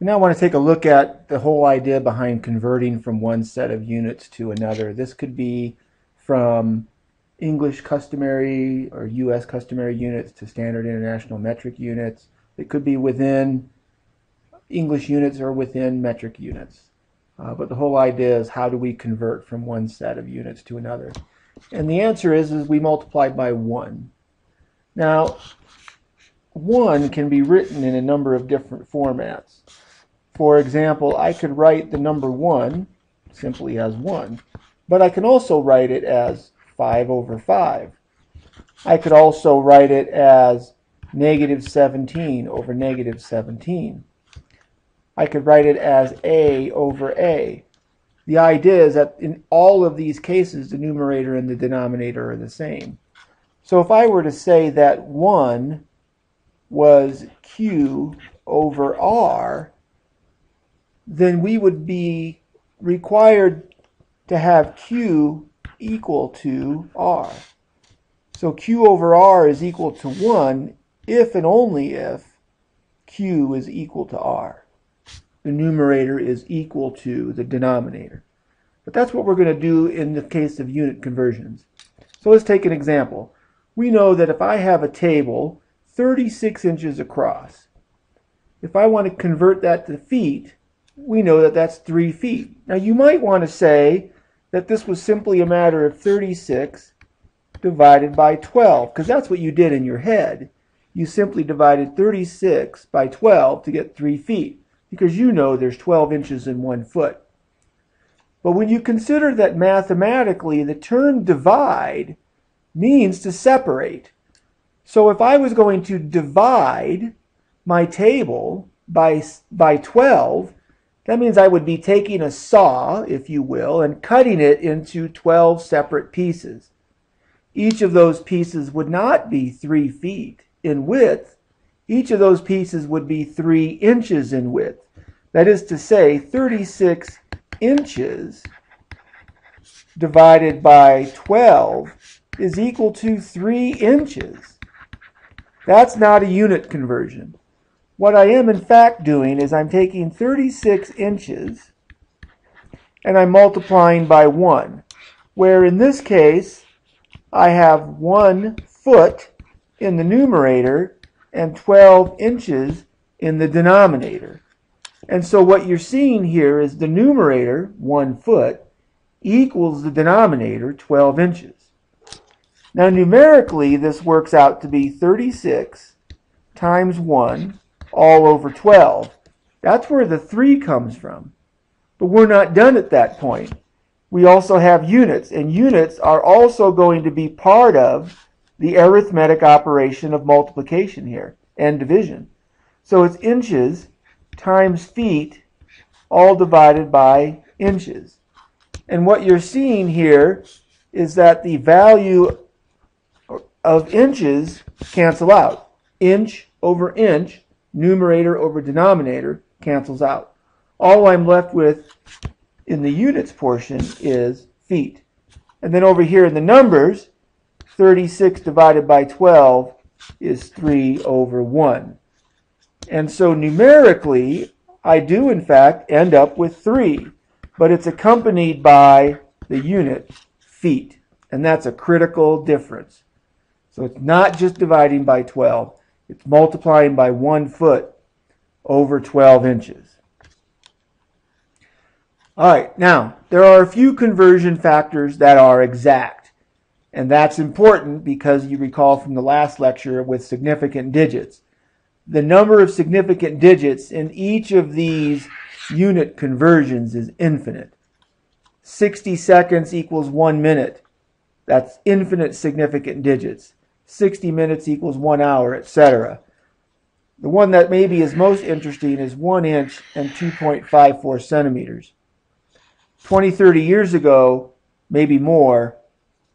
now I want to take a look at the whole idea behind converting from one set of units to another. This could be from English customary or U.S. customary units to standard international metric units. It could be within English units or within metric units. Uh, but the whole idea is how do we convert from one set of units to another? And the answer is, is we multiply by 1. Now, 1 can be written in a number of different formats. For example, I could write the number 1 simply as 1, but I can also write it as 5 over 5. I could also write it as negative 17 over negative 17. I could write it as a over a. The idea is that in all of these cases, the numerator and the denominator are the same. So if I were to say that 1 was q over r, then we would be required to have q equal to r. So q over r is equal to 1 if and only if q is equal to r the numerator is equal to the denominator. But that's what we're going to do in the case of unit conversions. So let's take an example. We know that if I have a table 36 inches across, if I want to convert that to feet, we know that that's 3 feet. Now you might want to say that this was simply a matter of 36 divided by 12, because that's what you did in your head. You simply divided 36 by 12 to get 3 feet because you know there's 12 inches in one foot. But when you consider that mathematically the term divide means to separate. So if I was going to divide my table by, by 12, that means I would be taking a saw, if you will, and cutting it into 12 separate pieces. Each of those pieces would not be three feet in width, each of those pieces would be 3 inches in width. That is to say, 36 inches divided by 12 is equal to 3 inches. That's not a unit conversion. What I am in fact doing is I'm taking 36 inches and I'm multiplying by 1, where in this case I have 1 foot in the numerator and 12 inches in the denominator. And so what you're seeing here is the numerator, 1 foot, equals the denominator, 12 inches. Now numerically, this works out to be 36 times 1 all over 12. That's where the 3 comes from. But we're not done at that point. We also have units, and units are also going to be part of the arithmetic operation of multiplication here and division. So it's inches times feet all divided by inches. And what you're seeing here is that the value of inches cancel out. Inch over inch, numerator over denominator, cancels out. All I'm left with in the units portion is feet. And then over here in the numbers, 36 divided by 12 is 3 over 1. And so numerically, I do in fact end up with 3, but it's accompanied by the unit feet, and that's a critical difference. So it's not just dividing by 12, it's multiplying by 1 foot over 12 inches. All right, now, there are a few conversion factors that are exact. And that's important because you recall from the last lecture with significant digits. The number of significant digits in each of these unit conversions is infinite. 60 seconds equals one minute. That's infinite significant digits. 60 minutes equals one hour, etc. The one that maybe is most interesting is one inch and 2.54 centimeters. 20, 30 years ago, maybe more,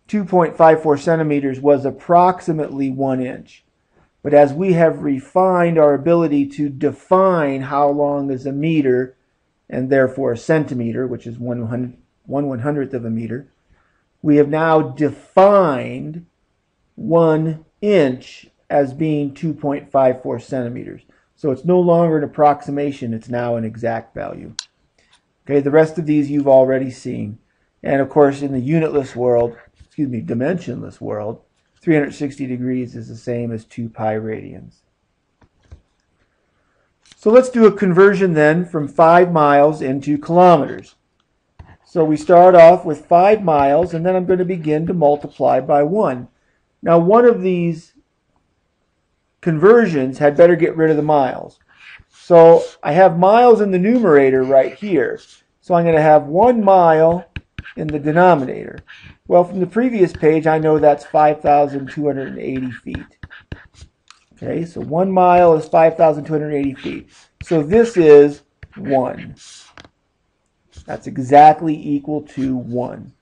2.54 centimeters was approximately one inch. But as we have refined our ability to define how long is a meter, and therefore a centimeter, which is one one hundredth of a meter, we have now defined one inch as being 2.54 centimeters. So it's no longer an approximation, it's now an exact value. Okay, the rest of these you've already seen. And of course, in the unitless world, excuse me, dimensionless world, 360 degrees is the same as 2 pi radians. So let's do a conversion then from 5 miles into kilometers. So we start off with 5 miles, and then I'm going to begin to multiply by 1. Now, one of these conversions had better get rid of the miles. So I have miles in the numerator right here. So I'm going to have 1 mile in the denominator. Well, from the previous page, I know that's 5,280 feet. Okay, so 1 mile is 5,280 feet. So this is 1. That's exactly equal to 1.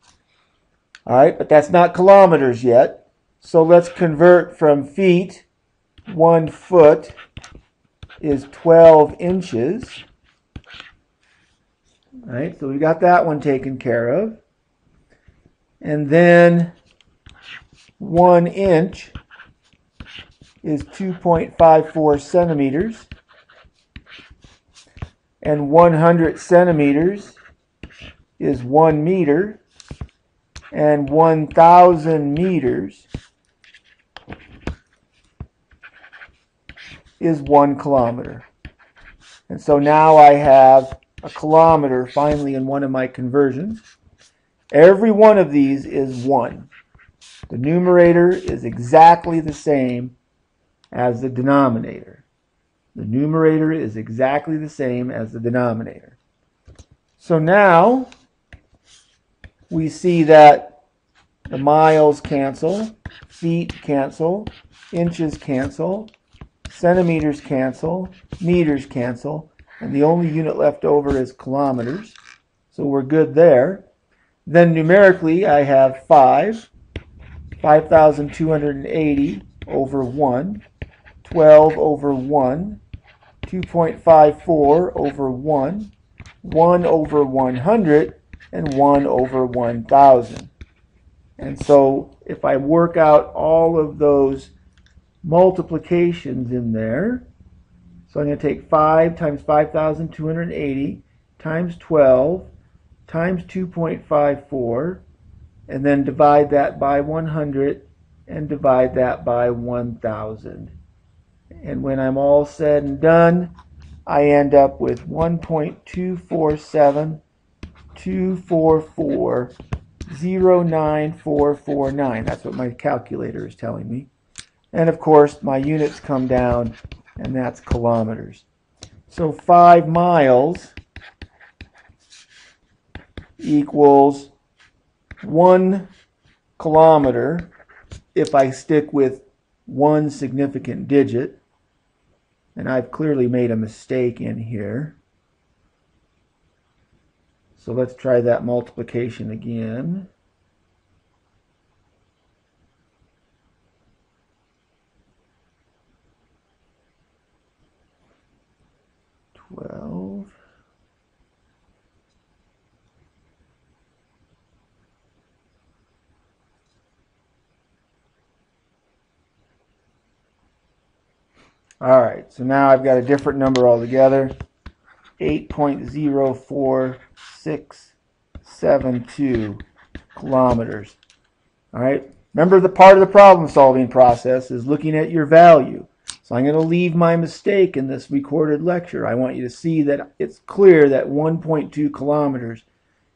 All right, but that's not kilometers yet. So let's convert from feet. 1 foot is 12 inches. All right, so we got that one taken care of. And then 1 inch is 2.54 centimeters. And 100 centimeters is 1 meter, and 1,000 meters is 1 kilometer. And so now I have a kilometer finally in one of my conversions. Every one of these is 1. The numerator is exactly the same as the denominator. The numerator is exactly the same as the denominator. So now we see that the miles cancel, feet cancel, inches cancel, centimeters cancel, meters cancel, and the only unit left over is kilometers. So we're good there. Then numerically, I have 5, 5,280 over 1, 12 over 1, 2.54 over 1, 1 over 100, and 1 over 1,000. And so if I work out all of those multiplications in there, so I'm going to take 5 times 5,280 times 12 times 2.54 and then divide that by 100 and divide that by 1,000. And when I'm all said and done, I end up with 1.247 244 09449. That's what my calculator is telling me. And of course, my units come down, and that's kilometers. So 5 miles equals 1 kilometer if I stick with one significant digit. And I've clearly made a mistake in here. So let's try that multiplication again. All right, so now I've got a different number altogether. 8.04672 kilometers. All right. Remember the part of the problem solving process is looking at your value. So I'm going to leave my mistake in this recorded lecture. I want you to see that it's clear that 1.2 kilometers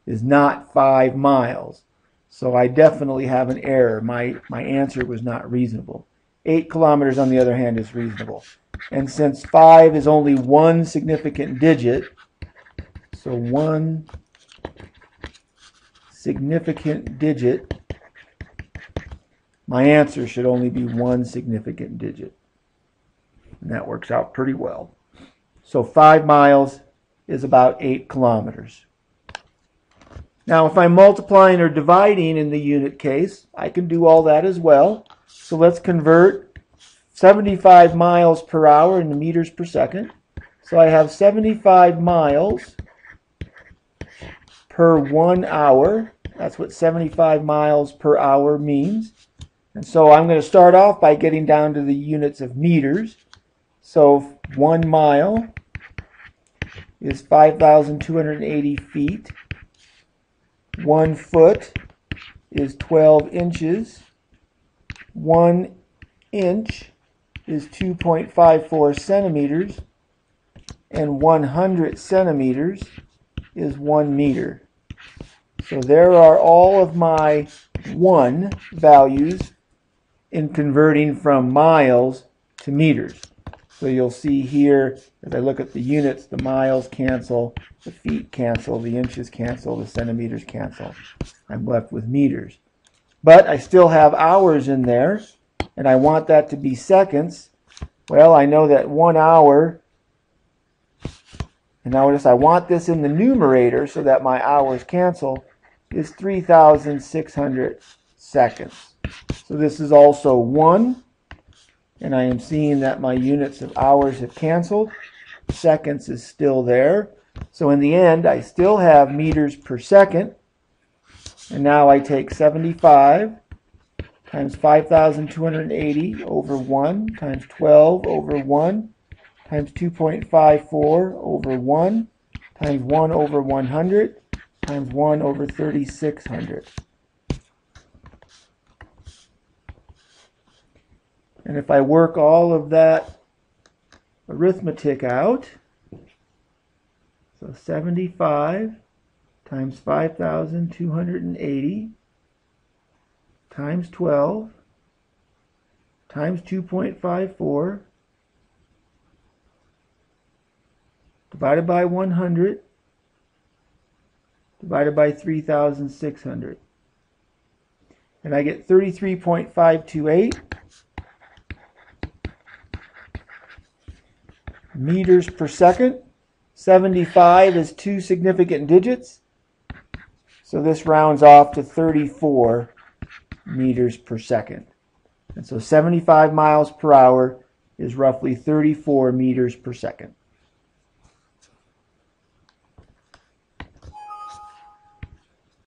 is not 5 miles. So I definitely have an error. My, my answer was not reasonable. 8 kilometers, on the other hand, is reasonable. And since 5 is only one significant digit, so one significant digit, my answer should only be one significant digit. And that works out pretty well. So 5 miles is about 8 kilometers. Now, if I'm multiplying or dividing in the unit case, I can do all that as well. So let's convert 75 miles per hour into meters per second. So I have 75 miles per one hour. That's what 75 miles per hour means. And so I'm going to start off by getting down to the units of meters. So one mile is 5,280 feet. One foot is 12 inches. One inch is 2.54 centimeters. And 100 centimeters is one meter. So there are all of my one values in converting from miles to meters. So you'll see here, as I look at the units, the miles cancel, the feet cancel, the inches cancel, the centimeters cancel. I'm left with meters. But I still have hours in there, and I want that to be seconds. Well, I know that one hour, and notice I want this in the numerator so that my hours cancel, is 3,600 seconds. So this is also 1 and I am seeing that my units of hours have canceled. Seconds is still there. So in the end, I still have meters per second. And now I take 75 times 5,280 over 1 times 12 over 1 times 2.54 over 1 times 1 over 100 times 1 over 3600. And if I work all of that arithmetic out, so 75 times 5,280 times 12 times 2.54 divided by 100 divided by 3,600. And I get 33.528 meters per second. 75 is two significant digits. So this rounds off to 34 meters per second. And so 75 miles per hour is roughly 34 meters per second.